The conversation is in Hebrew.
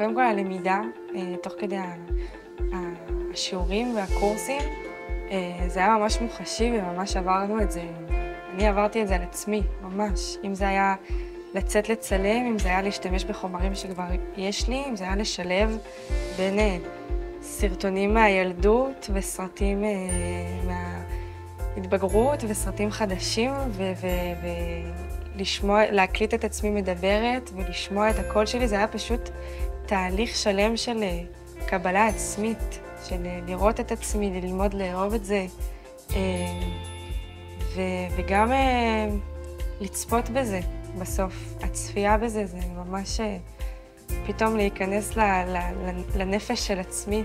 קודם כל הלמידה, אה, תוך כדי השיעורים והקורסים, אה, זה היה ממש מוחשי וממש עברנו את זה. אני עברתי את זה על עצמי, ממש. אם זה היה לצאת לצלם, אם זה היה להשתמש בחומרים שכבר יש לי, אם זה היה לשלב בין אה, סרטונים מהילדות וסרטים מההתבגרות וסרטים חדשים, ולשמוע, להקליט את עצמי מדברת ולשמוע את הקול שלי, זה היה פשוט תהליך שלם של קבלה עצמית. של אה, לראות את עצמי, ללמוד לאהוב את זה, אה, וגם אה, לצפות בזה בסוף. הצפייה בזה זה ממש פתאום להיכנס לנפש של עצמי.